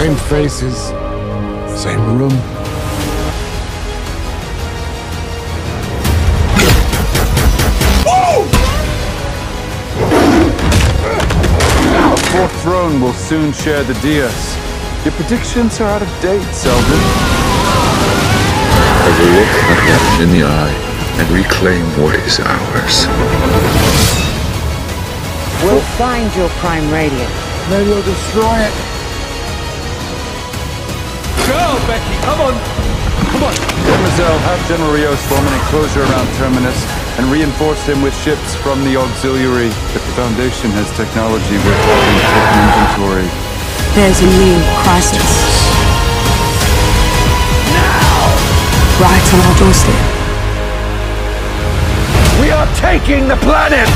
Same faces, same room. A fourth throne will soon share the dais. Your predictions are out of date, Seldon. I will look Aryan in the eye and reclaim what is ours. We'll find your prime radiant. Maybe we'll destroy it. Go, Becky, come on! Come on! Demerzel, have General Riose form an enclosure around Terminus and reinforce him with ships from the auxiliary. If the Foundation has technology, we're talking taking inventory. There's a new crisis. Now! Right on our doorstep. We are taking the planet!